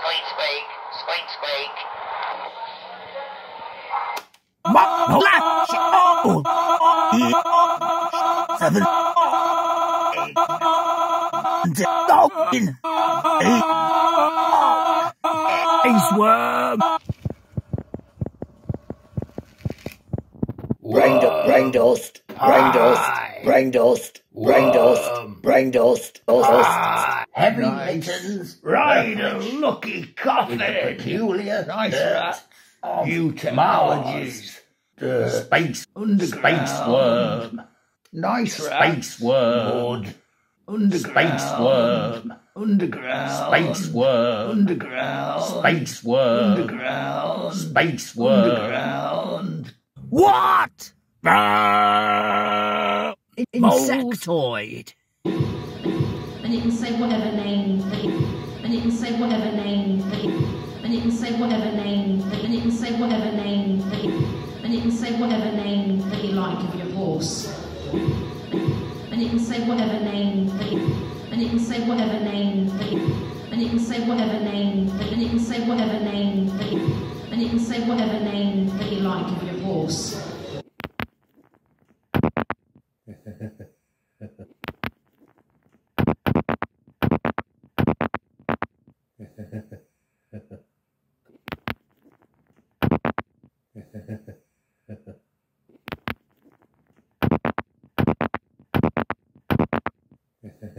squeak, squeak, squeak. Oh, Seven, eight, nine, eight, Ace worm. Brain, du- brain dust, brain dust, brain dust, brain dust, brain dust, dust. Heavy mittens, ride a lucky coffin. Peculiar, nice rat. New. The space, underground. Space worm. Nice Space worm. Underground. Space worm. Underground. Space worm. Underground. Space worm. Underground. Space worm. Underground. What? Insectoid. and it can say whatever name that it, and it can say whatever name that it, and it can say whatever name that, and it can say whatever name that it, and it can say whatever name that you like of your horse and it can say whatever name that it, and it can say whatever name that it, and it can say whatever name that, and it can say whatever name that it, and it can say whatever name that you like of your horse